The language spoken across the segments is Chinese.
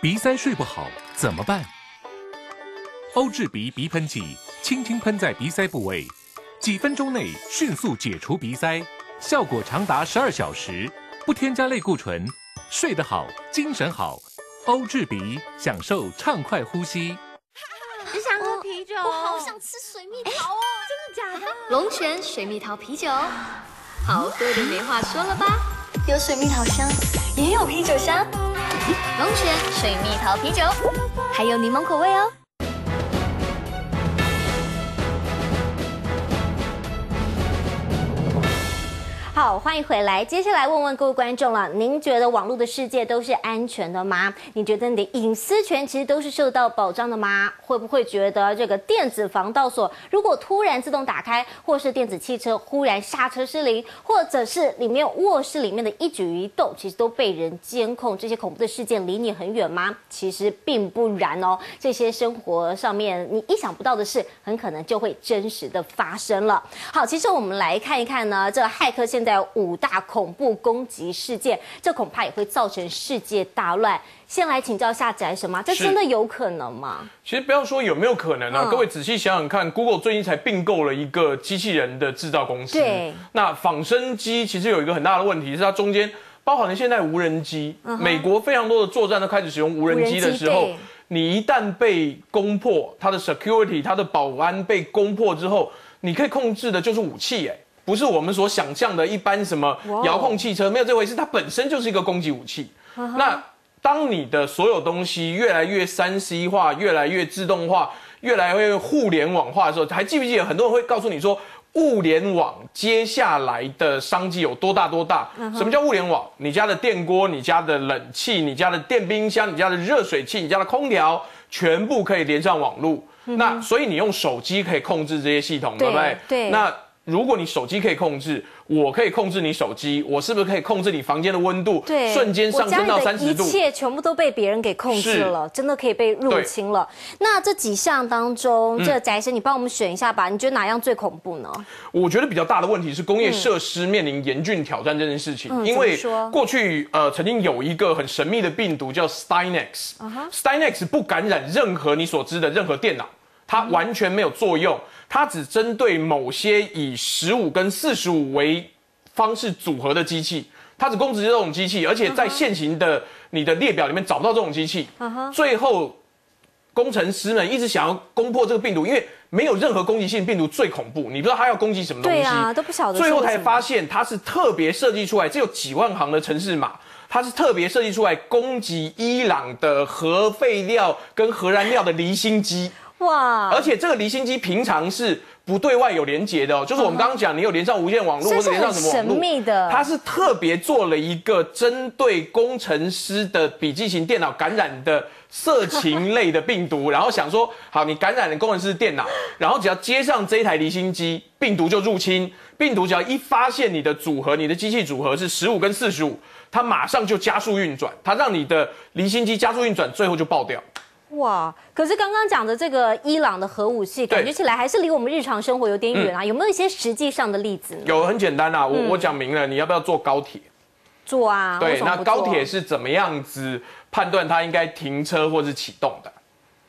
鼻塞睡不好怎么办？欧治鼻鼻喷剂，轻轻喷在鼻塞部位，几分钟内迅速解除鼻塞，效果长达十二小时，不添加类固醇，睡得好，精神好。欧治鼻，享受畅快呼吸。只想喝啤酒？我好想吃水蜜桃哦！真的假的？龙泉水蜜桃啤酒，好喝的没话说了吧？有水蜜桃香，也有啤酒香。龙泉水蜜桃啤酒，还有柠檬口味哦。好，欢迎回来。接下来问问各位观众了，您觉得网络的世界都是安全的吗？你觉得你的隐私权其实都是受到保障的吗？会不会觉得这个电子防盗锁如果突然自动打开，或是电子汽车忽然刹车失灵，或者是里面卧室里面的一举一动，其实都被人监控？这些恐怖的事件离你很远吗？其实并不然哦。这些生活上面你意想不到的事，很可能就会真实的发生了。好，其实我们来看一看呢，这骇客现在。在五大恐怖攻击事件，这恐怕也会造成世界大乱。先来请教下宅神吗？这真的有可能吗？其实不要说有没有可能啊，各位仔细想想看，Google 最近才并购了一个机器人的制造公司。对，那仿生机其实有一个很大的问题，是它中间包含了现在无人机，美国非常多的作战都开始使用无人机的时候，你一旦被攻破，它的 security、它的保安被攻破之后，你可以控制的就是武器，哎。不是我们所想象的一般什么遥控汽车，没有这回事。它本身就是一个攻击武器。那当你的所有东西越来越三 C 化、越来越自动化、越来越互联网化的时候，还记不记得很多人会告诉你说，物联网接下来的商机有多大多大？什么叫物联网？你家的电锅、你家的冷气、你家的电冰箱、你家的热水器、你家的空调，全部可以连上网络。那所以你用手机可以控制这些系统，对不对？对。那如果你手机可以控制，我可以控制你手机，我是不是可以控制你房间的温度？对，瞬间上升到三十度，一切全部都被别人给控制了，真的可以被入侵了。那这几项当中，这翟生，你帮我们选一下吧？你觉得哪样最恐怖呢？我觉得比较大的问题是工业设施面临严峻挑战这件事情，因为过去呃曾经有一个很神秘的病毒叫 Steinex，Steinex 不感染任何你所知的任何电脑，它完全没有作用。它只针对某些以十五跟四十五为方式组合的机器，它只攻击这种机器，而且在现行的你的列表里面找不到这种机器。最后，工程师们一直想要攻破这个病毒，因为没有任何攻击性病毒最恐怖，你不知道它要攻击什么东西。对啊，都不晓得。最后才发现，它是特别设计出来，只有几万行的城市码，它是特别设计出来攻击伊朗的核废料跟核燃料的离心机。哇！而且这个离心机平常是不对外有连接的哦，就是我们刚刚讲，你有连上无线网络或者连上什么网络，神秘的。它是特别做了一个针对工程师的笔记型电脑感染的色情类的病毒，然后想说，好，你感染了工程师电脑，然后只要接上这一台离心机，病毒就入侵。病毒只要一发现你的组合，你的机器组合是十五跟四十五，它马上就加速运转，它让你的离心机加速运转，最后就爆掉。哇！可是刚刚讲的这个伊朗的核武器，感觉起来还是离我们日常生活有点远啊。有没有一些实际上的例子？有，很简单啊。我我讲明了，你要不要坐高铁？坐啊。对，那高铁是怎么样子判断它应该停车或是启动的？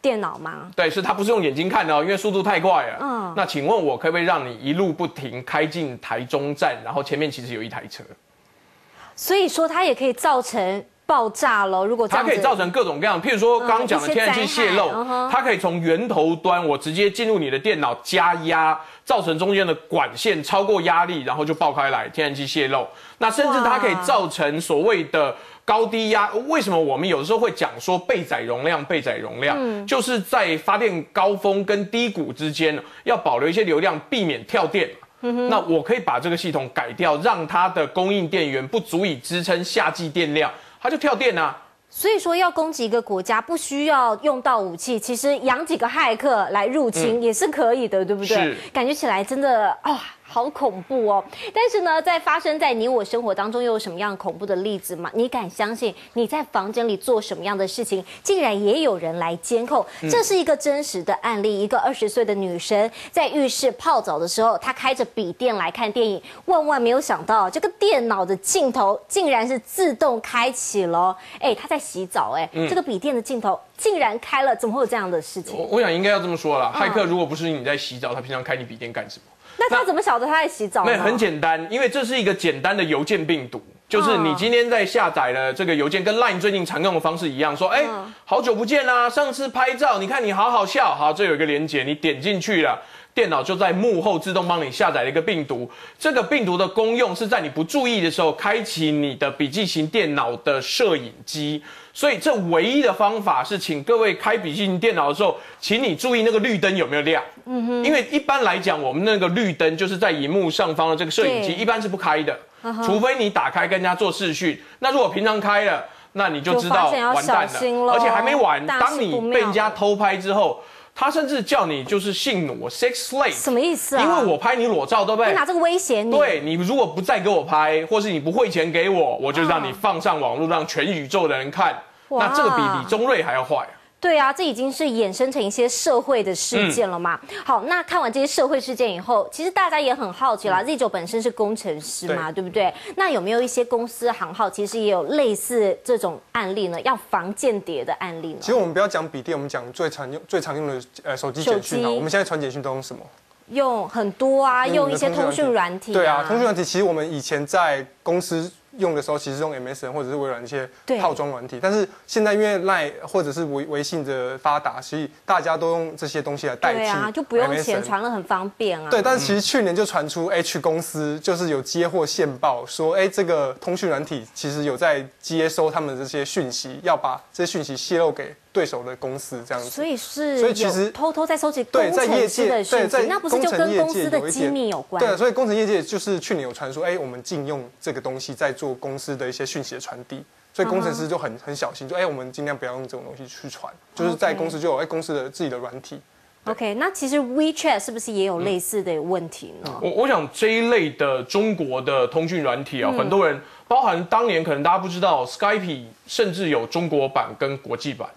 电脑吗？对，是它不是用眼睛看的哦，因为速度太快了。嗯。那请问我可不可以让你一路不停开进台中站，然后前面其实有一台车？所以说它也可以造成。爆炸了！如果它可以造成各种各样，譬如说刚刚讲的天然气泄漏，它可以从源头端我直接进入你的电脑加压，造成中间的管线超过压力，然后就爆开来，天然气泄漏。那甚至它可以造成所谓的高低压。为什么我们有的时候会讲说备载容量？备载容量就是在发电高峰跟低谷之间要保留一些流量，避免跳电。那我可以把这个系统改掉，让它的供应电源不足以支撑夏季电量。他就跳电啊。所以说要攻击一个国家，不需要用到武器，其实养几个骇客来入侵也是可以的，对不对？是，感觉起来真的啊。好恐怖哦！但是呢，在发生在你我生活当中，又有什么样恐怖的例子吗？你敢相信你在房间里做什么样的事情，竟然也有人来监控？这是一个真实的案例。一个二十岁的女生在浴室泡澡的时候，她开着笔电来看电影，万万没有想到，这个电脑的镜头竟然是自动开启了。哎，她在洗澡，哎，这个笔电的镜头竟然开了，怎么会有这样的事情？我我想应该要这么说了，骇客如果不是你在洗澡，他平常开你笔电干什么？那他怎么晓得他在洗澡？那很简单，因为这是一个简单的邮件病毒，就是你今天在下载了这个邮件，跟 LINE 最近常用的方式一样，说，哎，好久不见啦，上次拍照，你看你好好笑，好，这有一个连接，你点进去了，电脑就在幕后自动帮你下载了一个病毒，这个病毒的功用是在你不注意的时候，开启你的笔记型电脑的摄影机。所以这唯一的方法是，请各位开笔记型电脑的时候，请你注意那个绿灯有没有亮。嗯哼。因为一般来讲，我们那个绿灯就是在荧幕上方的这个摄影机一般是不开的，除非你打开跟人家做视讯。那如果平常开了，那你就知道完蛋了。而且还没完，当你被人家偷拍之后。他甚至叫你就是性奴，sex slave，什么意思啊？因为我拍你裸照，对不对？拿这个威胁你。对你如果不再给我拍，或是你不汇钱给我，我就让你放上网络，让全宇宙的人看。那这个比李宗瑞还要坏。对啊，这已经是衍生成一些社会的事件了嘛。好，那看完这些社会事件以后，其实大家也很好奇啦。Z 九本身是工程师嘛，对不对？那有没有一些公司行号其实也有类似这种案例呢？要防间谍的案例呢？其实我们不要讲笔电，我们讲最常用、最常用的呃手机简讯啊。我们现在传简讯都用什么？用很多啊，用一些通讯软体。对啊，通讯软体其实我们以前在公司。用的时候其实用 MSN 或者是微软一些套装软体，但是现在因为 Line 或者是微微信的发达，所以大家都用这些东西来代替。对啊，就不用钱传了很方便啊。对，但是其实去年就传出 H 公司就是有接获线报，说哎这个通讯软体其实有在接收他们这些讯息，要把这些讯息泄露给。对手的公司这样子，所以是，所以其实偷偷在收集工程师的讯息，那不是就跟公司的机密有关？对，所以工程业界就是去年有传说，哎，我们禁用这个东西在做公司的一些讯息的传递，所以工程师就很很小心，就哎，我们尽量不要用这种东西去传，就是在公司就有哎公司的自己的软体。OK，那其实 WeChat 是不是也有类似的问题呢？我我想这一类的中国的通讯软体啊，很多人，包含当年可能大家不知道，Skype 甚至有中国版跟国际版。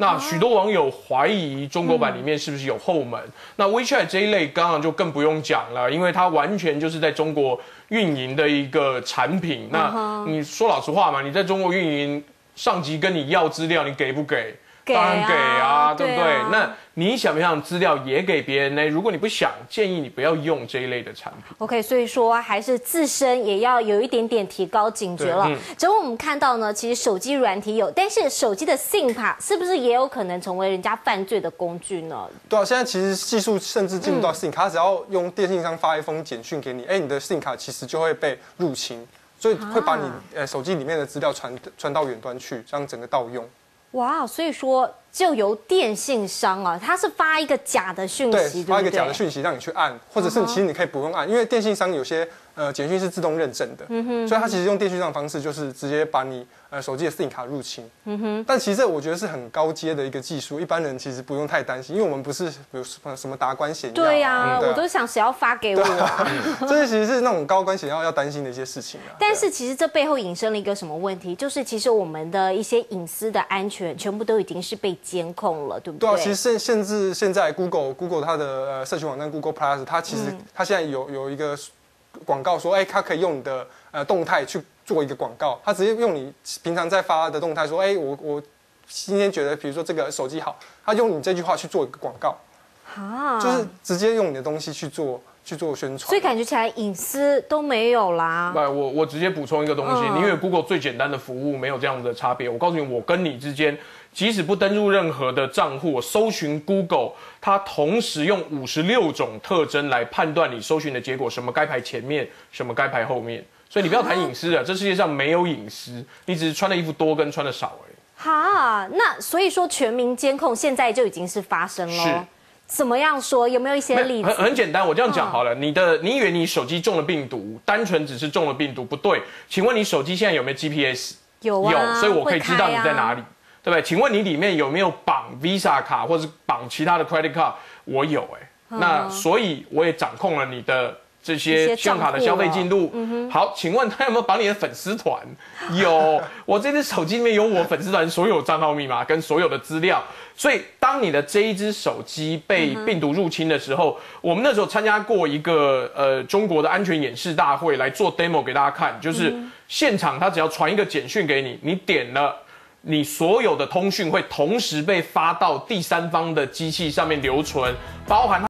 那许多网友怀疑中国版里面是不是有后门？那 WeChat 这一类刚刚就更不用讲了，因为它完全就是在中国运营的一个产品。那你说老实话嘛，你在中国运营，上级跟你要资料，你给不给？当然给啊，对不对？那你想不想资料也给别人呢？如果你不想，建议你不要用这一类的产品。OK，所以说还是自身也要有一点点提高警觉了。只不过我们看到呢，其实手机软体有，但是手机的 SIM 卡是不是也有可能成为人家犯罪的工具呢？对啊，现在其实技术甚至进入到 SIM 卡，只要用电信商发一封简讯给你，哎，你的 SIM 卡其实就会被入侵，所以会把你呃手机里面的资料传传到远端去，让整个盗用。哇，所以说就由电信商啊，他是发一个假的讯息，发一个假的讯息让你去按，或者是其实你可以不用按，因为电信商有些呃简讯是自动认证的，所以它其实用电讯上的方式就是直接把你。呃，手机的 SIM 卡入侵，嗯哼，但其实我觉得是很高阶的一个技术，一般人其实不用太担心，因为我们不是有什么什么达官显要，对呀，我都想谁要发给我，这些其实是那种高官显要要担心的一些事情啊。但是其实这背后引申了一个什么问题？就是其实我们的一些隐私的安全，全部都已经是被监控了，对不对？对啊，其实甚甚至现在 Google Google 它的呃社群网站 Google Plus，它其实它现在有有一个广告说，哎，他可以用你的呃动态去。做一个广告，他直接用你平常在发的动态说：“哎，我我今天觉得，比如说这个手机好。”他用你这句话去做一个广告，啊，就是直接用你的东西去做去做宣传，所以感觉起来隐私都没有啦。不，我我直接补充一个东西，因为 Google 最简单的服务没有这样的差别。我告诉你，我跟你之间，即使不登入任何的账户，我搜寻 Google，它同时用五十六种特征来判断你搜寻的结果，什么该排前面，什么该排后面。所以你不要谈隐私了，这世界上没有隐私，你只是穿的衣服多跟穿的少而已。哈，那所以说全民监控现在就已经是发生了。是，怎么样说？有没有一些例子？很很简单，我这样讲好了。你的你以为你手机中了病毒，单纯只是中了病毒，不对。请问你手机现在有没有 GPS？有啊，有，所以我可以知道你在哪里，对不对？请问你里面有没有绑 Visa 卡或者绑其他的 credit card？我有，哎，那所以我也掌控了你的。这些些信用卡的消费进度。嗯好，请问他有没有绑你的粉丝团？有，我这只手机里面有我粉丝团所有账号密码跟所有的资料。所以，当你的这一只手机被病毒入侵的时候，我们那时候参加过一个呃中国的安全演示大会来做 demo 给大家看，就是现场他只要传一个简讯给你，你点了。你所有的通讯会同时被发到第三方的机器上面留存，包含。